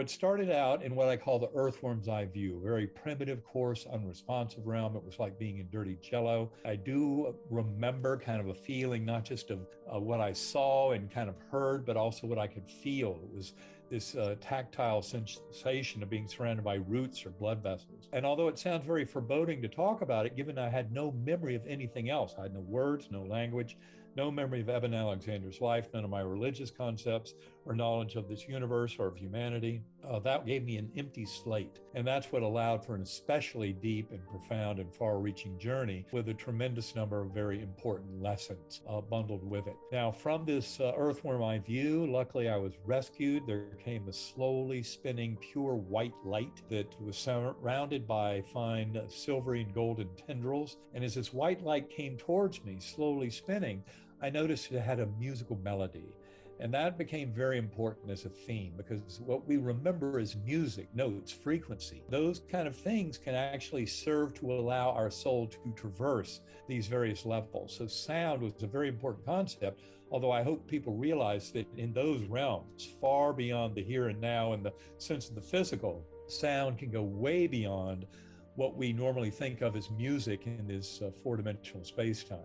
It started out in what I call the earthworm's eye view, a very primitive, coarse, unresponsive realm. It was like being in dirty jello. I do remember kind of a feeling, not just of uh, what I saw and kind of heard, but also what I could feel. It was this uh, tactile sensation of being surrounded by roots or blood vessels. And although it sounds very foreboding to talk about it, given I had no memory of anything else, I had no words, no language, no memory of Eben Alexander's life, none of my religious concepts or knowledge of this universe or of humanity. Uh, that gave me an empty slate. And that's what allowed for an especially deep and profound and far reaching journey with a tremendous number of very important lessons uh, bundled with it. Now, from this uh, earthworm eye view, luckily I was rescued. There came a slowly spinning pure white light that was surrounded by fine silvery and golden tendrils. And as this white light came towards me, slowly spinning, I noticed it had a musical melody. And that became very important as a theme because what we remember is music, notes, frequency. Those kind of things can actually serve to allow our soul to traverse these various levels. So, sound was a very important concept, although I hope people realize that in those realms, far beyond the here and now and the sense of the physical, sound can go way beyond what we normally think of as music in this uh, four dimensional space time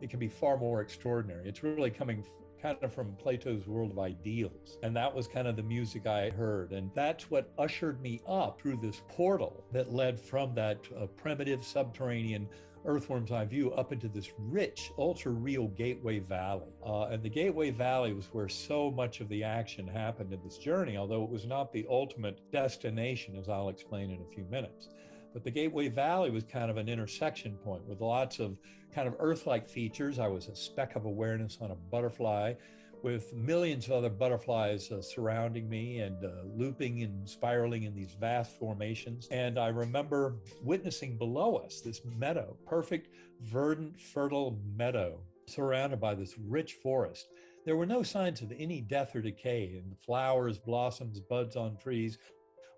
it can be far more extraordinary. It's really coming kind of from Plato's world of ideals. And that was kind of the music I heard. And that's what ushered me up through this portal that led from that uh, primitive subterranean earthworm's eye view up into this rich, ultra real Gateway Valley. Uh, and the Gateway Valley was where so much of the action happened in this journey, although it was not the ultimate destination, as I'll explain in a few minutes. But the Gateway Valley was kind of an intersection point with lots of kind of Earth like features. I was a speck of awareness on a butterfly with millions of other butterflies uh, surrounding me and uh, looping and spiraling in these vast formations. And I remember witnessing below us this meadow, perfect, verdant, fertile meadow surrounded by this rich forest. There were no signs of any death or decay, and the flowers, blossoms, buds on trees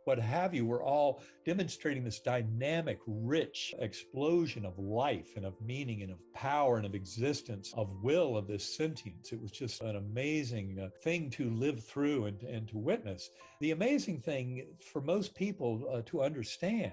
what have you. We're all demonstrating this dynamic, rich explosion of life and of meaning and of power and of existence, of will, of this sentience. It was just an amazing uh, thing to live through and, and to witness. The amazing thing for most people uh, to understand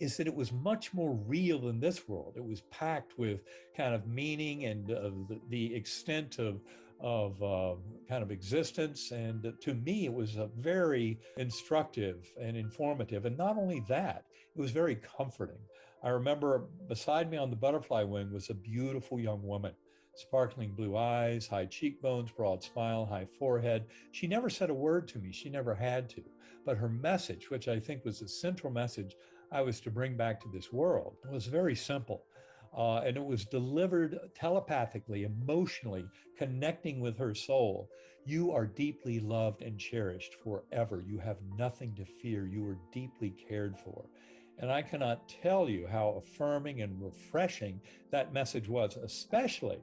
is that it was much more real than this world. It was packed with kind of meaning and uh, the, the extent of of uh, kind of existence. And to me, it was a very instructive and informative. And not only that, it was very comforting. I remember beside me on the butterfly wing was a beautiful young woman. Sparkling blue eyes, high cheekbones, broad smile, high forehead. She never said a word to me. She never had to. But her message, which I think was the central message I was to bring back to this world, was very simple. Uh, and it was delivered telepathically, emotionally, connecting with her soul. You are deeply loved and cherished forever. You have nothing to fear. You are deeply cared for. And I cannot tell you how affirming and refreshing that message was, especially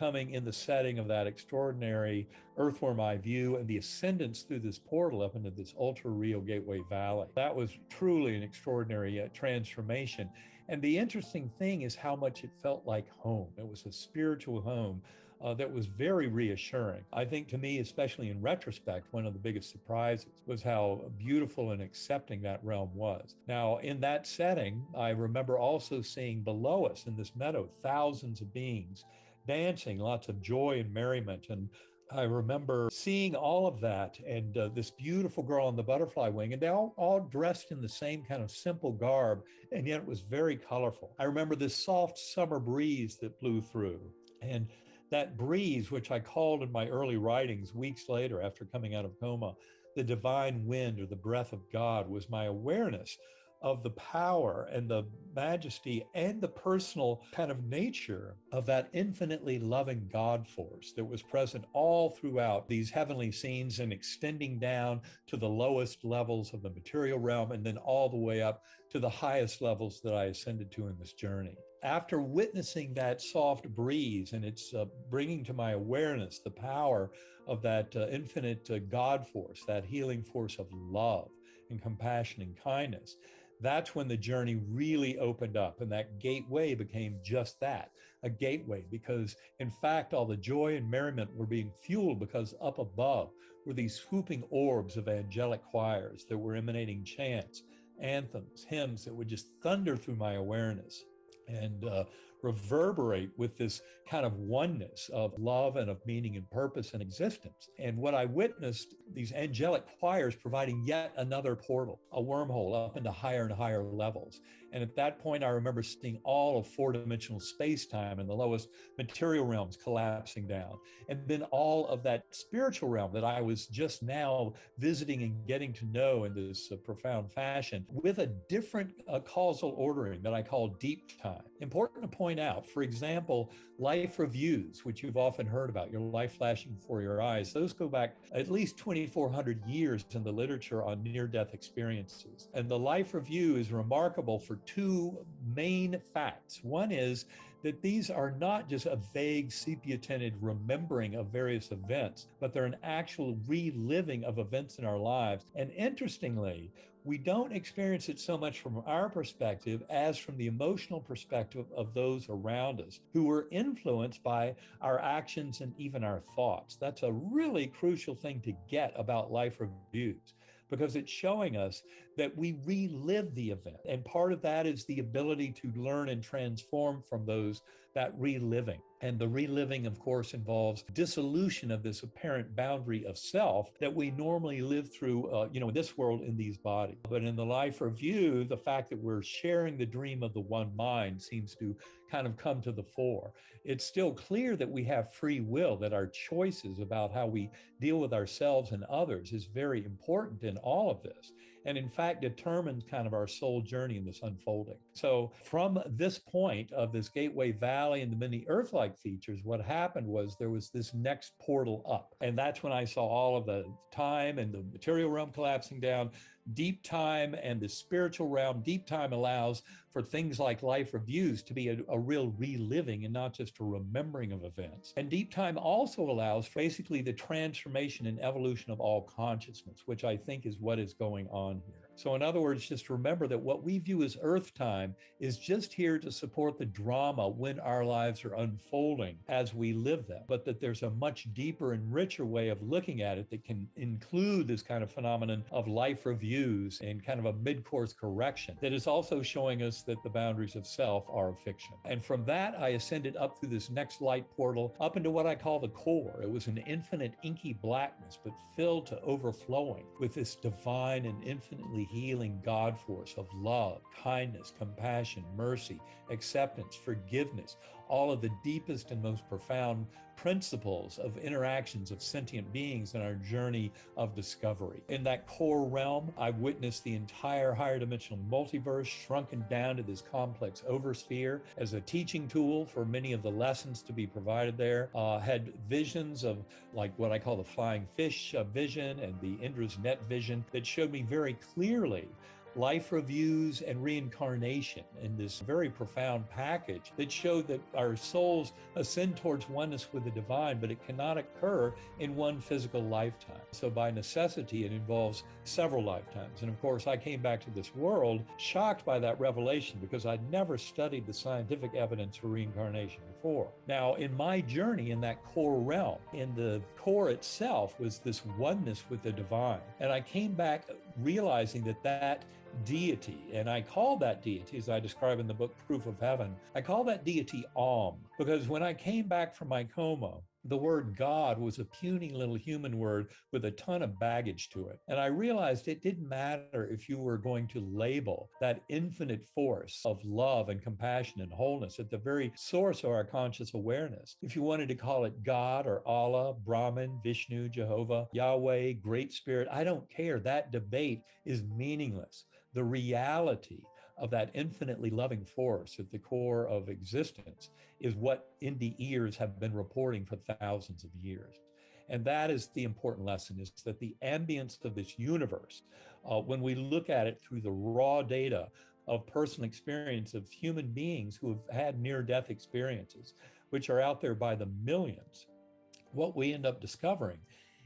coming in the setting of that extraordinary earthworm eye view and the ascendance through this portal up into this ultra real Gateway Valley. That was truly an extraordinary uh, transformation. And the interesting thing is how much it felt like home. It was a spiritual home uh, that was very reassuring. I think to me, especially in retrospect, one of the biggest surprises was how beautiful and accepting that realm was. Now, in that setting, I remember also seeing below us in this meadow thousands of beings dancing, lots of joy and merriment. And I remember seeing all of that and uh, this beautiful girl on the butterfly wing, and they all, all dressed in the same kind of simple garb, and yet it was very colorful. I remember this soft summer breeze that blew through. And that breeze, which I called in my early writings weeks later after coming out of coma, the divine wind or the breath of God, was my awareness of the power and the majesty and the personal kind of nature of that infinitely loving God force that was present all throughout these heavenly scenes and extending down to the lowest levels of the material realm and then all the way up to the highest levels that I ascended to in this journey. After witnessing that soft breeze and it's uh, bringing to my awareness the power of that uh, infinite uh, God force, that healing force of love and compassion and kindness, that's when the journey really opened up. And that gateway became just that a gateway, because in fact, all the joy and merriment were being fueled because up above were these swooping orbs of angelic choirs that were emanating chants, anthems, hymns that would just thunder through my awareness. And uh, reverberate with this kind of oneness of love and of meaning and purpose and existence. And what I witnessed, these angelic choirs providing yet another portal, a wormhole up into higher and higher levels. And at that point, I remember seeing all of four dimensional space time and the lowest material realms collapsing down. And then all of that spiritual realm that I was just now visiting and getting to know in this uh, profound fashion with a different uh, causal ordering that I call deep time. Important to point out, for example, life reviews, which you've often heard about, your life flashing before your eyes, those go back at least 2,400 years in the literature on near death experiences. And the life review is remarkable for two main facts. One is that these are not just a vague sepia tinted remembering of various events, but they're an actual reliving of events in our lives. And interestingly, we don't experience it so much from our perspective as from the emotional perspective of those around us who were influenced by our actions and even our thoughts. That's a really crucial thing to get about life reviews because it's showing us that we relive the event. And part of that is the ability to learn and transform from those that reliving. And the reliving, of course, involves dissolution of this apparent boundary of self that we normally live through, uh, you know, in this world in these bodies. But in the life review, the fact that we're sharing the dream of the one mind seems to kind of come to the fore. It's still clear that we have free will, that our choices about how we deal with ourselves and others is very important in all of this and in fact determines kind of our soul journey in this unfolding. So, from this point of this Gateway Valley and the many Earth like features, what happened was there was this next portal up. And that's when I saw all of the time and the material realm collapsing down, deep time and the spiritual realm. Deep time allows for things like life reviews to be a, a, real reliving and not just a remembering of events. And deep time also allows basically the transformation and evolution of all consciousness, which I think is what is going on here. So, in other words, just remember that what we view as earth time is just here to support the drama when our lives are unfolding as we live them, but that there's a much deeper and richer way of looking at it that can include this kind of phenomenon of life reviews and kind of a mid course correction that is also showing us that the boundaries of self are a fiction. And from that, I ascended up through this next light portal up into what I call the core. It was an infinite inky blackness, but filled to overflowing with this divine and infinitely healing God force of love, kindness, compassion, mercy, acceptance, forgiveness, all of the deepest and most profound principles of interactions of sentient beings in our journey of discovery. In that core realm, I've witnessed the entire higher dimensional multiverse shrunken down to this complex oversphere as a teaching tool for many of the lessons to be provided there. Uh, had visions of like what I call the flying fish uh, vision and the Indra's net vision that showed me very clearly life reviews and reincarnation in this very profound package that showed that our souls ascend towards oneness with the divine, but it cannot occur in one physical lifetime. So, by necessity, it involves several lifetimes. And of course, I came back to this world shocked by that revelation because I'd never studied the scientific evidence for reincarnation before. Now, in my journey in that core realm, in the core itself was this oneness with the divine. And I came back realizing that that deity. And I call that deity, as I describe in the book Proof of Heaven, I call that deity Om, because when I came back from my coma, the word God was a puny little human word with a ton of baggage to it. And I realized it didn't matter if you were going to label that infinite force of love and compassion and wholeness at the very source of our conscious awareness. If you wanted to call it God or Allah, Brahman, Vishnu, Jehovah, Yahweh, Great Spirit, I don't care. That debate is meaningless the reality of that infinitely loving force at the core of existence is what NDErs have been reporting for thousands of years. And that is the important lesson is that the ambience of this universe, uh, when we look at it through the raw data of personal experience of human beings who have had near death experiences, which are out there by the millions, what we end up discovering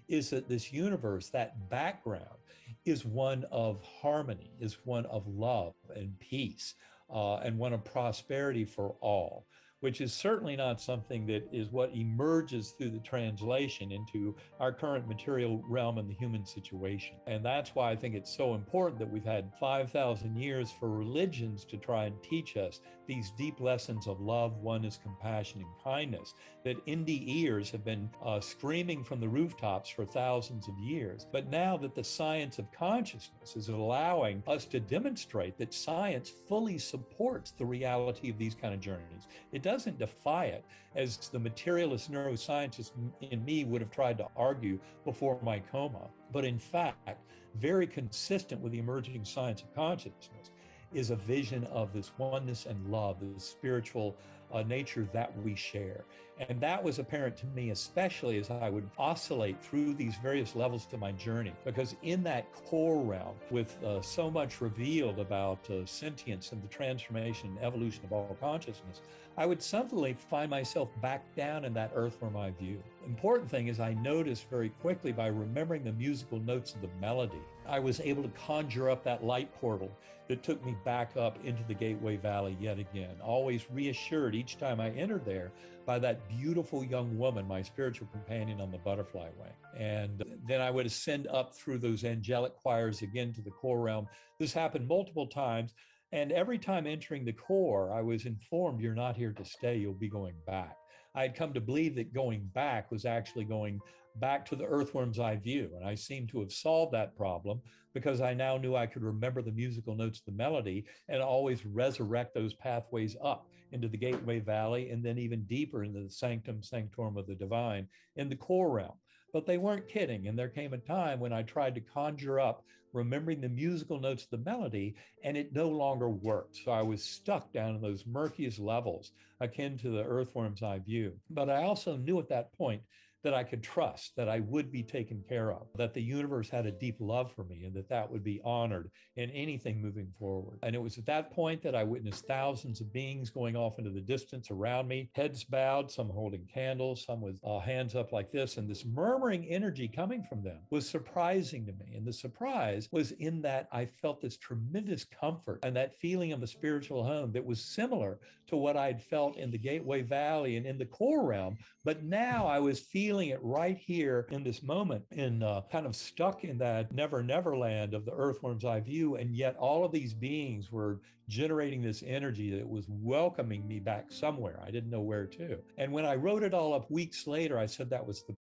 is that this universe, that background, is one of harmony, is one of love and peace, uh, and one of prosperity for all, which is certainly not something that is what emerges through the translation into our current material realm and the human situation. And that's why I think it's so important that we've had 5,000 years for religions to try and teach us these deep lessons of love, oneness, compassion, and kindness that NDErs have been uh, screaming from the rooftops for thousands of years. But now that the science of consciousness is allowing us to demonstrate that science fully supports the reality of these kind of journeys, it doesn't defy it, as the materialist neuroscientist in me would have tried to argue before my coma. But in fact, very consistent with the emerging science of consciousness is a vision of this oneness and love, this spiritual uh, nature that we share. And that was apparent to me, especially as I would oscillate through these various levels to my journey, because in that core realm, with uh, so much revealed about uh, sentience and the transformation and evolution of all consciousness, I would suddenly find myself back down in that earth earthworm eye view. Important thing is, I noticed very quickly by remembering the musical notes of the melody, I was able to conjure up that light portal that took me back up into the Gateway Valley yet again, always reassured each time I entered there by that beautiful young woman, my spiritual companion on the butterfly wing. And then I would ascend up through those angelic choirs again to the core realm. This happened multiple times. And every time entering the core, I was informed you're not here to stay, you'll be going back. I had come to believe that going back was actually going back to the earthworm's eye view. And I seemed to have solved that problem because I now knew I could remember the musical notes of the melody and always resurrect those pathways up into the Gateway Valley and then even deeper into the sanctum sanctorum of the divine in the core realm. But they weren't kidding. And there came a time when I tried to conjure up remembering the musical notes of the melody, and it no longer worked. So I was stuck down in those murkiest levels akin to the earthworm's eye view. But I also knew at that point that I could trust, that I would be taken care of, that the universe had a deep love for me, and that that would be honored in anything moving forward. And it was at that point that I witnessed thousands of beings going off into the distance around me, heads bowed, some holding candles, some with uh, hands up like this. And this murmuring energy coming from them was surprising to me. And the surprise was in that I felt this tremendous comfort and that feeling of a spiritual home that was similar to what I'd felt in the Gateway Valley and in the core realm. But now I was feeling it right here in this moment, in uh, kind of stuck in that never, never land of the earthworm's eye view. And yet all of these beings were generating this energy that was welcoming me back somewhere. I didn't know where to. And when I wrote it all up weeks later, I said that was the